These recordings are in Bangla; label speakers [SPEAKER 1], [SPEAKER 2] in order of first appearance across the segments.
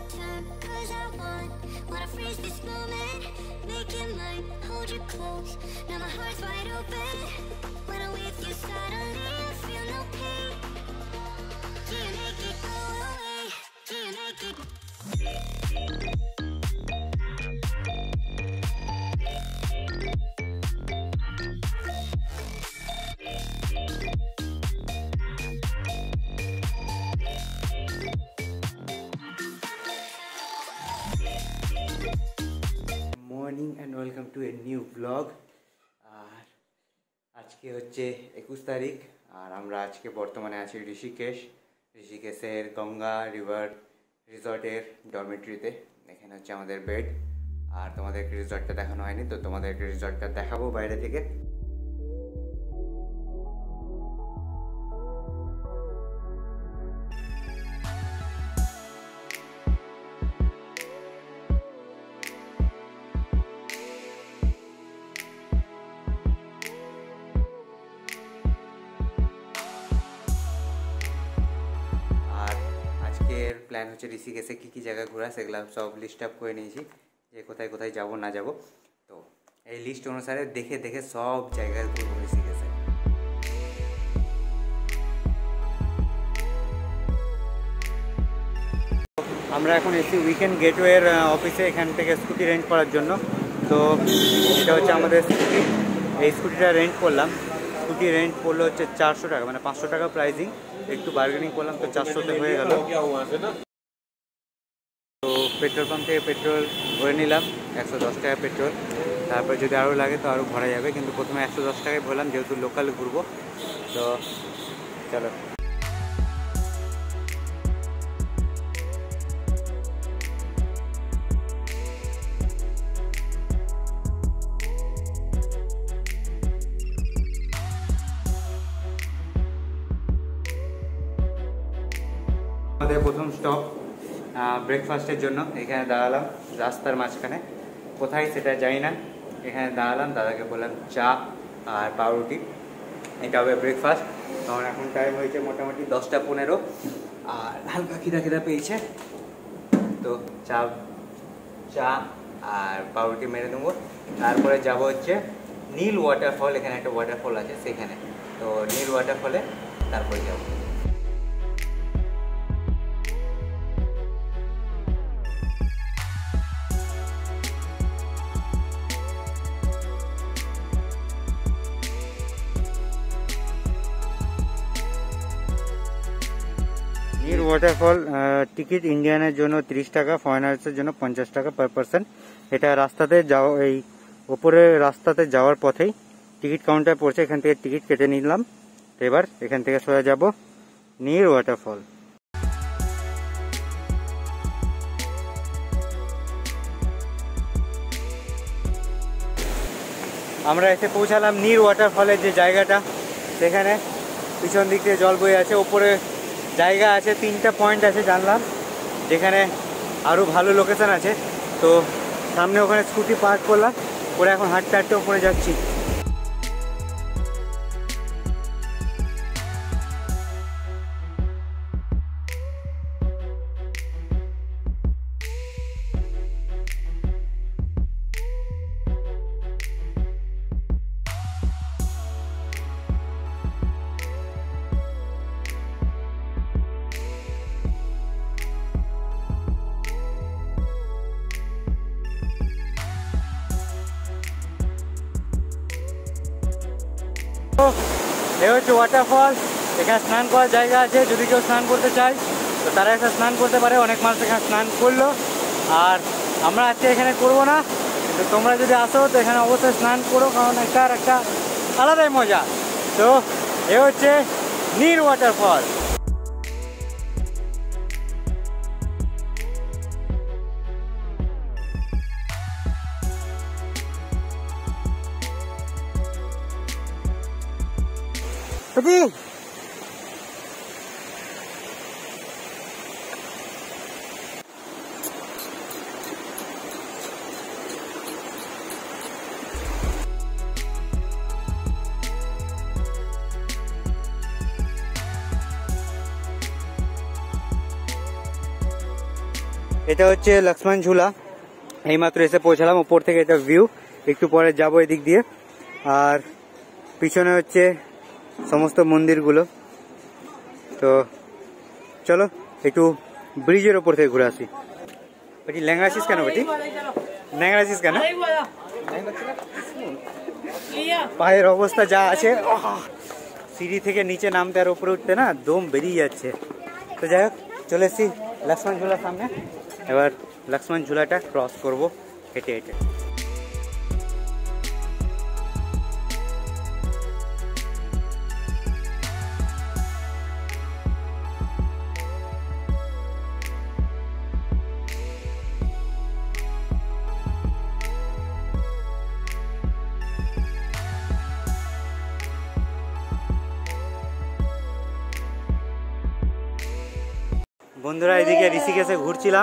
[SPEAKER 1] cause I want, wanna freeze this moment, make it mine, hold you close. Now my heart's wide open.
[SPEAKER 2] A new vlog আর আজকে হচ্ছে একুশ তারিখ, আর আমরা আজকে বর্তমানে আছি ঋষিকেশ, ঋষিকেশের গঙ্গা রিভার রিসর্টের ডরমেটরিতে এখানে হচ্ছে আমাদের বেড আর তোমাদেরকে রিসর্টটা দেখানো হয়নি, তো তোমাদেরকে রিসর্টটা দেখাবো বাইরে থেকে। হচ্ছে ঋষিকেশে কী কী জায়গা ঘোরা সেগুলো সব লিস্ট আপ করে নিয়েছি, যে কোথায় কোথায় যাব না যাব। তো এই লিস্ট অনুসারে দেখে দেখে সব জায়গায় ঘুরবো ঋষিকেশে। আমরা এখন এসি উইকেন্ড গেটওয়ের অফিসে এখান থেকে স্কুটি রেন্ট করার জন্য। তো এটা হচ্ছে আমাদের স্কুটি এই স্কুটিটা রেন্ট করলাম। স্কুটি রেন্ট পড়ল হচ্ছে চারশো টাকা মানে পাঁচশো টাকা প্রাইসিং একটু বার্গেনিং করলাম, তো চারশোতে হয়ে গেল। পেট্রোল পাম্প থেকে পেট্রোল ভরে নিলাম, একশো দশ টাকা পেট্রোল। তারপর যদি আরও লাগে তো আরও ভরা যাবে, কিন্তু প্রথমে একশো দশ টাকায় ভরলাম, যেহেতু লোকাল ঘুরবো। তো চলো। আমাদের প্রথম স্টপ ব্রেকফাস্টের জন্য এখানে দাঁড়ালাম, রাস্তার মাঝখানে। কোথায় সেটা জানি না। এখানে দাঁড়ালাম, দাদাকে বললাম চা আর পাউরুটি। এটা হবে ব্রেকফাস্ট তখন এখন টাইম হয়েছে মোটামুটি দশটা পনেরো। আর হালকা খিদা খিদা পেয়েছে। তো চা চা আর পাউরুটি মেরে দেবো। তারপরে যাব হচ্ছে নীল ওয়াটারফল এখানে একটা ওয়াটারফল আছে সেখানে। তো নীল ওয়াটারফলে তারপরে যাব। ওয়াটারফল টিকিট ইন্ডিয়ানের জন্য তিরিশ টাকা ফরেনার্সের জন্য পঞ্চাশ টাকা পার পার্সন এটা রাস্তাতে যাওয়া এই ওপরে রাস্তাতে যাওয়ার পথেই টিকিট কাউন্টার পড়ছে, এখান থেকে টিকিট কেটে নিলাম। তো এবার এখান থেকে সোজা যাব নীর ওয়াটারফল আমরা এসে পৌঁছালাম নীর ওয়াটারফলের যে জায়গাটা, সেখানে পিছন দিক দিয়ে জল বয়ে আছে, ওপরে জায়গা আছে, তিনটা পয়েন্ট আছে জানলাম। যেখানে আরও ভালো লোকেশান আছে। তো সামনে ওখানে স্কুটি পার্ক করলাম। করে এখন হাঁটতে হাঁটতে ওপরে যাচ্ছি। এ হচ্ছে ওয়াটারফল এখানে স্নান করার জায়গা আছে, যদি কেউ স্নান করতে চায়, তো তারা এখানে স্নান করতে পারে, অনেক মানুষ এখানে স্নান করল। আর আমরা আজকে এখানে করব না, কিন্তু তোমরা যদি আসো, তো এখানে অবশ্যই স্নান করো, কারণ একটা একটা আলাদাই মজা। তো এ হচ্ছে নীল ওয়াটারফল এটা হচ্ছে লক্ষ্মণ ঝুলা। এইমাত্র এসে পৌঁছালাম, ওপর থেকে এটা ভিউ একটু পরে যাব এদিক দিয়ে। আর পিছনে হচ্ছে সমস্ত মন্দিরগুলো। তো চলো, একটু ব্রিজের ওপর থেকে ঘুরে আসি। বেটি, ল্যাংড়া আছিস কেন বেটি? ল্যাংড়া আছিস কেন? পায়ের অবস্থা যা আছে সিঁড়ি থেকে নিচে নামতে আর উপরে উঠতে না, দম বেরিয়ে যাচ্ছে। তো যাই হোক, চলে এসেছি লক্ষ্মণ ঝুলার সামনে। এবার লক্ষ্মণ ঝুলাটা ক্রস করব, হেঁটে হেঁটে। বন্ধুরা से घूर चिल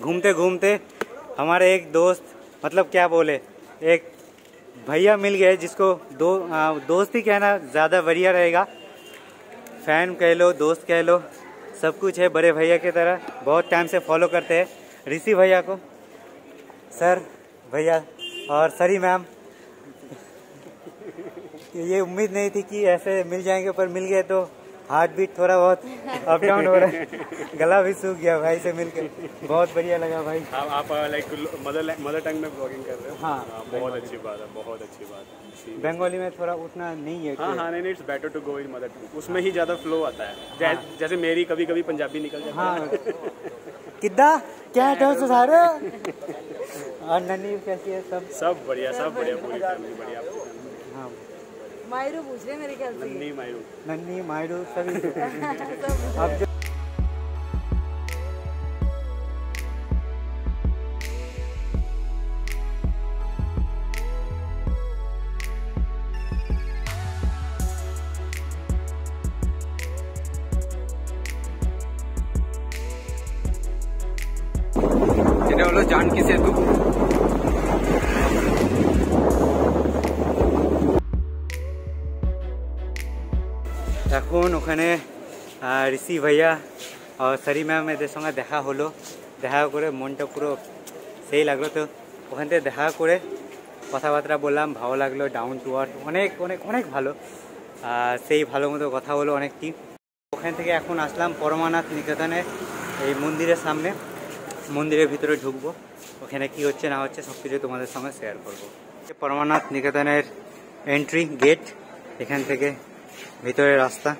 [SPEAKER 2] घूमते घूमते हमारे एक दोस्त मतलब क्या बोले? एक भैया मिल गए जिसको दो आ, दोस्त ही कहना ज़्यादा बढ़िया रहेगा। फ़ैन कह लो दोस्त कह लो सब कुछ है बड़े भैया की तरह। बहुत टाइम से फॉलो करते हैं। ऋषि भैया को। सर भैया और सरी मैम। ये उम्मीद नहीं थी कि ऐसे मिल जाएँगे पर मिल गए तो हार्ट बीट थोड़ा बहुत अप डाउन हो रहा है। गला भी सूख गया भाई से मिलकर बहुत बढ़िया लगा भाई।
[SPEAKER 3] आप आप लाइक मदर मदर टंग में ब्लॉगिंग कर रहे हो?
[SPEAKER 2] हाँ,
[SPEAKER 3] हाँ बहुत अच्छी बात है बहुत अच्छी बात है।
[SPEAKER 2] बंगाली में थोड़ा उतना नहीं है
[SPEAKER 3] हाँ हाँ नहीं it's better to go in mother tongue उसमें ही ज़्यादा फ्लो आता है। जै, जैसे मेरी कभी कभी पंजाबी निकल जाती
[SPEAKER 2] हाँ। किद्दा? क्या दोस्त सारे? और नन्नी कैसी है सब?
[SPEAKER 3] सब बढ़िया सब बढ़िया पूरी फैमिली बढ़िया।
[SPEAKER 2] हाँ
[SPEAKER 4] मायरू पूछ रहे मेरे ख्याल से।
[SPEAKER 3] नन्नी मायरू।
[SPEAKER 2] नन्नी मायरू सभी। अब जो जान सेतु এখন ওখানে ঋষি ভাইয়া আর সারি ম্যাম এদের সঙ্গে দেখা হলো। দেখা করে মনটা পুরো সেই লাগল তো। ওখান থেকে দেখা করে কথাবার্তা বললাম, ভালো লাগল ডাউন টু আর্থ অনেক অনেক অনেক ভালো। সেই ভালো মতো কথা হলো অনেকটি। ওখান থেকে এখন আসলাম পরমানাথ নিকেতনের এই মন্দিরের সামনে। মন্দিরের ভিতরে ঢুকবো। ওখানে কি হচ্ছে না হচ্ছে সব কিছু তোমাদের সঙ্গে শেয়ার করব। পরমানাথ নিকেতনের এন্ট্রি গেট এখান থেকে ভিতরে রাস্তা।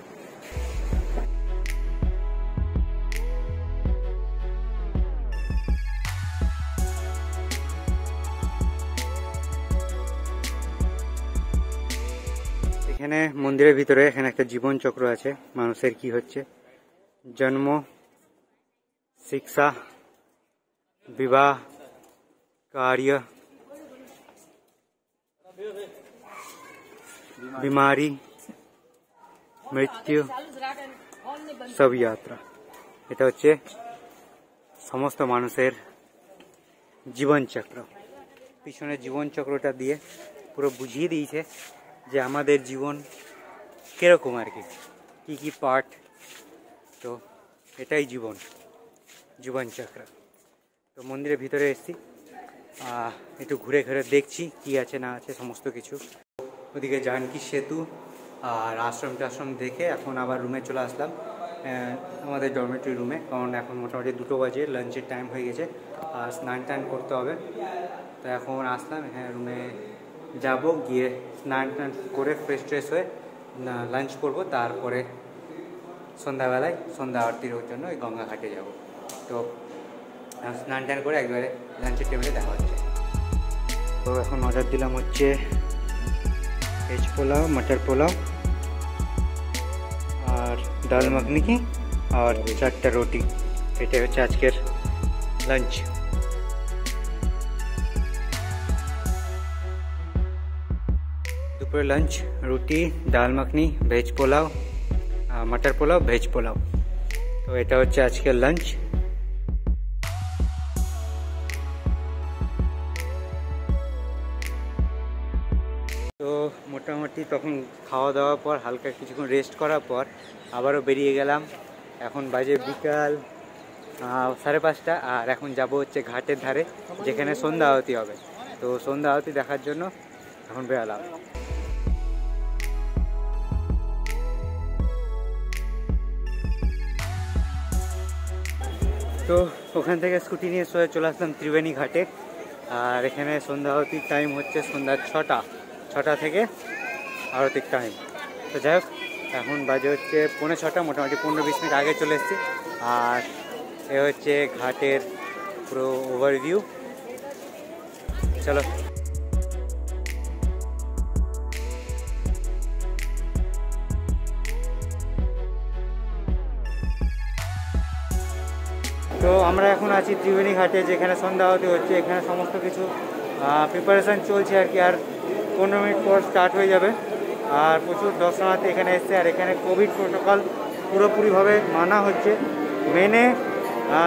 [SPEAKER 2] মন্দিরের ভিতরে এখানে একটা জীবন চক্র আছে মানুষের কি হচ্ছে জন্ম শিক্ষা विवाह कार्य बीमारी মৃত্যু সব যাত্রা এটা হচ্ছে সমস্ত মানুষের জীবনচক্র পিছনে জীবনচক্রটা দিয়ে পুরো বুঝিয়ে দিয়েছে যে আমাদের জীবন কীরকম আর কি? কী কী পার্ট তো এটাই জীবন জীবনচক্র তো মন্দিরের ভিতরে এসেছি। একটু ঘুরে ঘুরে দেখছি কি আছে না আছে সমস্ত কিছু। ওদিকে জানকি সেতু আর আশ্রম টাশ্রম দেখে এখন আবার রুমে চলে আসলাম। আমাদের ডরমেটরি রুমে কারণ এখন মোটামুটি দুটো বাজে লাঞ্চের টাইম হয়ে গেছে। আর স্নান টান করতে হবে। তো এখন আসলাম হ্যাঁ রুমে যাব, গিয়ে স্নান টান করে ফ্রেশ ট্রেশ হয়ে লাঞ্চ করব। তারপরে সন্ধ্যাবেলায় সন্ধ্যা আরতির জন্য ওই গঙ্গা ঘাটে যাব। তো স্নান টান করে একবারে লাঞ্চের টেবিলে দেখা হচ্ছে। তো এখন অর্ডার দিলাম হচ্ছে ভেজ পোলাও, মটর পোলাও আর ডাল মাখনি আর চারটা রুটি। এটাই হচ্ছে আজকের লাঞ্চ দুপুরে লাঞ্চ রুটি, ডাল মাখনি ভেজ পোলাও মটর পোলাও ভেজ পোলাও। তো এটা হচ্ছে আজকের লাঞ্চ তো মোটামুটি তখন খাওয়া দাওয়ার পর, হালকা কিছুক্ষণ রেস্ট করার পর, আবারও বেরিয়ে গেলাম। এখন বাজে বিকাল সাড়ে পাঁচটা, আর এখন যাব হচ্ছে ঘাটের ধারে, যেখানে সন্ধ্যা আরতি হবে। তো সন্ধ্যা আরতি দেখার জন্য এখন বেরালাম। তো ওখান থেকে স্কুটি নিয়ে সোজা চলে আসলাম ত্রিবেণী ঘাটে। আর এখানে সন্ধ্যা আরতির টাইম হচ্ছে সন্ধ্যা ছটা। ছটা থেকে আরতির টাইম তো যাই হোক, এখন বাজে হচ্ছে পৌনে ছটা, মোটামুটি পনেরো বিশ মিনিট আগে চলে এসেছি। আর এ হচ্ছে ঘাটের পুরো ওভারভিউ চলো। তো আমরা এখন আছি ত্রিবেণী ঘাটে, যেখানে সন্ধ্যা আরতি হচ্ছে, এখানে সমস্ত কিছু প্রিপারেশান চলছে আর কি। আর পনেরো মিনিট পর স্টার্ট হয়ে যাবে। আর প্রচুর দর্শনার্থী এখানে এসছে। আর এখানে কোভিড প্রোটোকল পুরোপুরিভাবে মানা হচ্ছে। মেনে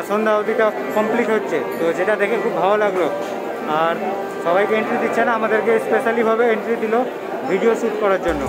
[SPEAKER 2] সন্ধ্যা আরতিটা কমপ্লিট হচ্ছে। তো যেটা দেখে খুব ভালো লাগল। আর সবাইকে এন্ট্রি দিচ্ছে না, আমাদেরকে স্পেশালিভাবে এন্ট্রি দিল ভিডিও শ্যুট করার জন্য।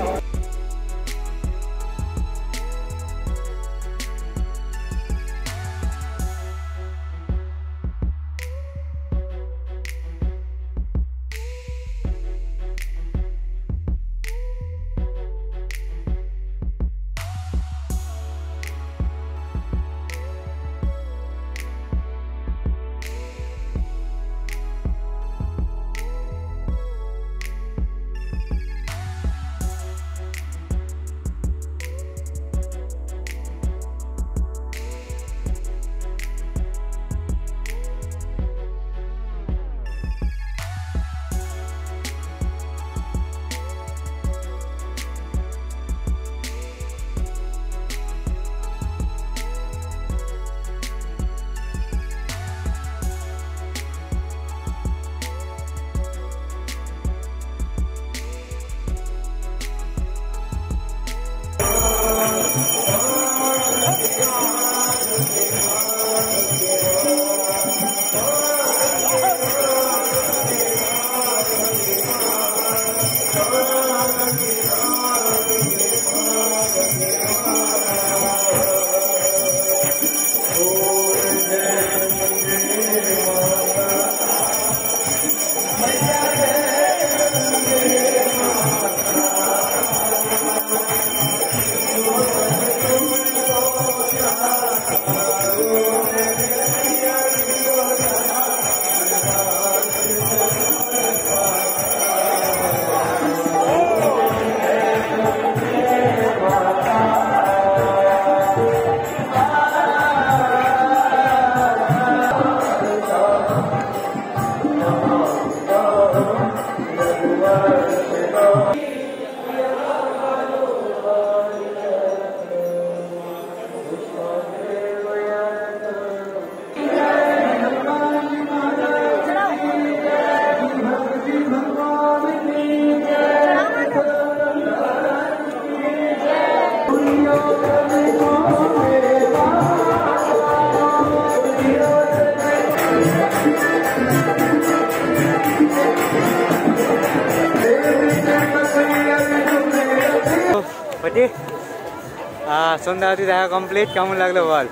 [SPEAKER 2] সন্ধ্যা আরতি দেখা কমপ্লিট কেমন লাগল বল?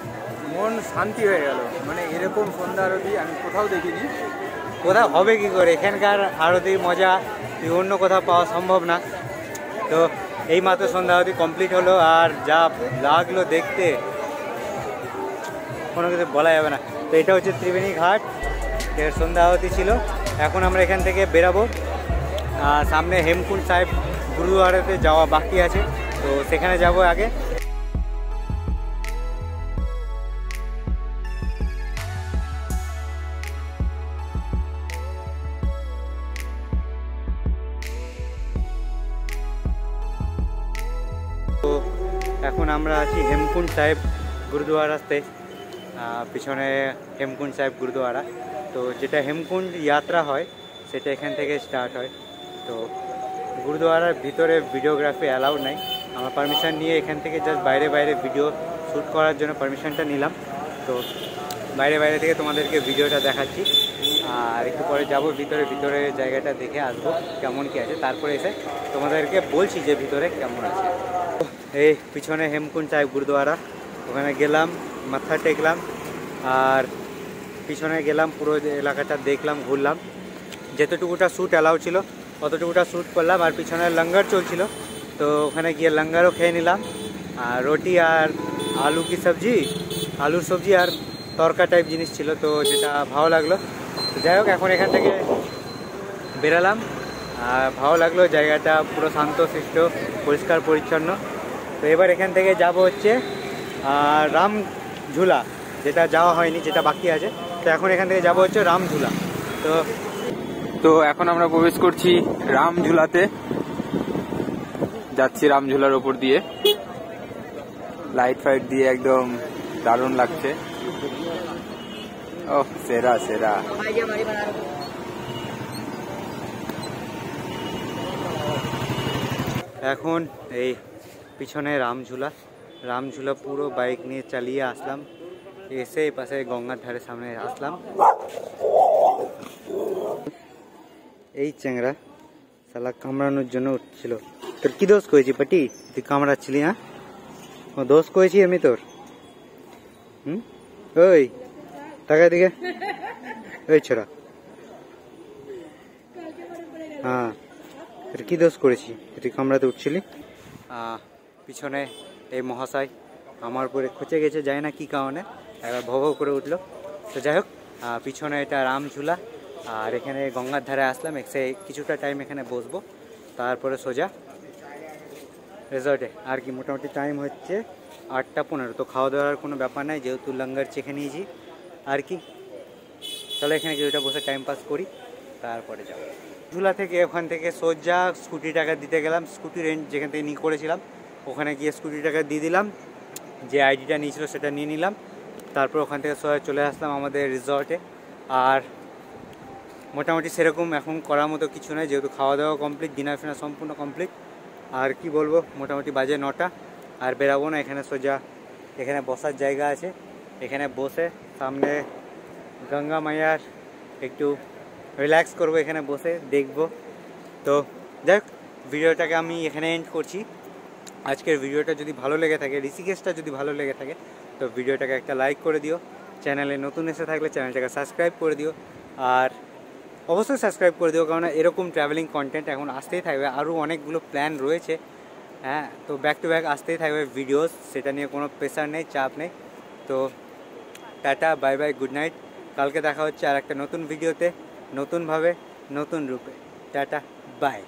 [SPEAKER 5] মন শান্তি হয়ে গেল। মানে এরকম সন্ধ্যা আরতি আমি কোথাও দেখিনি।
[SPEAKER 2] কোথাও হবে কি করে? এখানকার আরতির মজা অন্য কোথাও পাওয়া সম্ভব না। তো এই মাত্র সন্ধ্যা আরতি কমপ্লিট হলো আর যা লাগল দেখতে কোনো কিছু বলা যাবে না। তো এটা হচ্ছে ত্রিবেণী ঘাট এর সন্ধ্যা আরতি ছিল। এখন আমরা এখান থেকে বেরাবো। আর সামনে হেমকুণ্ড সাহেব গুরুদুয়ারাতে যাওয়া বাকি আছে। তো সেখানে যাব আগে। সাহেব গুরুদুয়ারাতে আহ, পিছনে হেমকুণ্ড সাহেব গুরুদুয়ারা। তো যেটা হেমকুণ্ড যাত্রা হয় সেটা এখান থেকে স্টার্ট হয়। তো গুরুদুয়ারার ভিতরে ভিডিওগ্রাফি অ্যালাউড নাই। আমার পারমিশন নিয়ে এখান থেকে জাস্ট বাইরে বাইরে ভিডিও শ্যুট করার জন্য পারমিশনটা নিলাম। তো বাইরে বাইরে থেকে তোমাদেরকে ভিডিওটা দেখাচ্ছি। আর একটু পরে যাব ভিতরে ভিতরে জায়গাটা দেখে আসব কেমন কি আছে। তারপরে এসে তোমাদেরকে বলছি যে ভিতরে কেমন আছে। এই পিছনে হেমকুণ্ড সাহেব গুরুদুয়ারা। ওখানে গেলাম, মাথা টেকলাম, আর পিছনে গেলাম, পুরো এলাকাটা দেখলাম, ঘুরলাম। যেতটুকুটা শ্যুট অ্যালাউ ছিল, অতটুকুটা শ্যুট করলাম, আর পিছনে লঙ্গার চলছিল। তো ওখানে গিয়ে লঙ্গারও খেয়ে নিলাম। আর রুটি আর আলু কি সবজি? আলুর সবজি আর তরকা টাইপ জিনিস ছিল, তো যেটা ভালো লাগল। যাই হোক, এখন এখান থেকে বেরালাম। আর ভালো লাগল, জায়গাটা পুরো শান্ত শিষ্ট পরিষ্কার, পরিচ্ছন্ন। তো এবার এখান থেকে যাব হচ্ছে রাম ঝুলা যেটা যাওয়া হয়নি, যেটা বাকি আছে। তো এখন এখান থেকে যাব হচ্ছে রাম ঝুলা তো
[SPEAKER 5] তো এখন আমরা প্রবেশ করছি রামঝুলাতে। যাচ্ছি রামঝুলার ওপর দিয়ে। লাইট ফাইট দিয়ে একদম দারুণ লাগছে। ও সেরা সেরা।
[SPEAKER 2] এখন এই পিছনে রামঝুলা। রামঝুলা পুরো বাইক নিয়ে চালিয়ে আসলাম। এসে এই পাশে গঙ্গার ধারে সামনে আসলাম। এই চ্যাংরা শালা কামড়ানোর জন্য উঠছিল। তোর কি দোষ করেছি পাটি? তুই কামড়াচ্ছিলি হ্যাঁ? ও দোষ করেছি আমি তোর? হুম? ওই টাকা দিকে। ওই ছোড়া। হ্যাঁ। কি দোষ করেছি? তুই কামড়াতে উঠছিলি? পিছনে এই মহাশয় আমার উপরে খুঁচে গেছে যায় না কি কারণে। একবার ভব করে উঠল। তো যাই হোক পিছনে এটা রামঝুলা আর এখানে গঙ্গার ধারে আসলাম, এসে কিছুটা টাইম এখানে বসবো। তারপরে সোজা রেজর্টে আর কি, মোটামুটি টাইম হচ্ছে আটটা পনেরো। তো খাওয়া দাওয়ার কোনো ব্যাপার নাই, যেহেতু লঙ্গার চেখে নিয়েছি। আর কি তাহলে এখানে কিছুটা বসে টাইম পাস করি, তারপরে যাব। ঝুলা থেকে ওখান থেকে সোজা স্কুটি টাকা দিতে গেলাম। স্কুটি রেন্ট যেখান থেকে নিয়ে করেছিলাম, ওখানে গিয়ে স্কুটি টাকা দিয়ে দিলাম। যে আইডিটা নিয়েছিল সেটা নিয়ে নিলাম। তারপর ওখান থেকে সোজা চলে আসলাম আমাদের রিসর্টে আর মোটামুটি সেরকম এখন করার মতো কিছু নয় যেহেতু খাওয়া দাওয়া কমপ্লিট ডিনার ফিনার সম্পূর্ণ কমপ্লিট আর কি বলব, মোটামুটি বাজে নটা। আর বেরাবো না, এখানে সোজা, এখানে বসার জায়গা আছে। এখানে বসে সামনে গঙ্গা মায়ার একটু রিল্যাক্স করব এখানে বসে, দেখব। তো যাই ভিডিওটাকে আমি এখানে এন্ড করছি। আজকের ভিডিওটা যদি ভালো লেগে থাকে, ঋষিকেশটা যদি ভালো লেগে থাকে, তো ভিডিওটাকে একটা লাইক করে দিও। চ্যানেলে নতুন এসে থাকলে চ্যানেলটাকে সাবস্ক্রাইব করে দিও। আর অবশ্যই সাবস্ক্রাইব করে দিও কারণ এরকম ট্রাভেলিং কন্টেন্ট এখন আসতেই থাকবে। আরও অনেকগুলো প্ল্যান রয়েছে। হ্যাঁ তো ব্যাক টু ব্যাক আসতেই থাকবে ভিডিওস সেটা নিয়ে কোনো প্রেশার নেই, চাপ নেই। তো tata bye bye good night কালকে দেখা হচ্ছে আর একটা নতুন ভিডিওতে নতুনভাবে নতুন রূপে। Tata bye.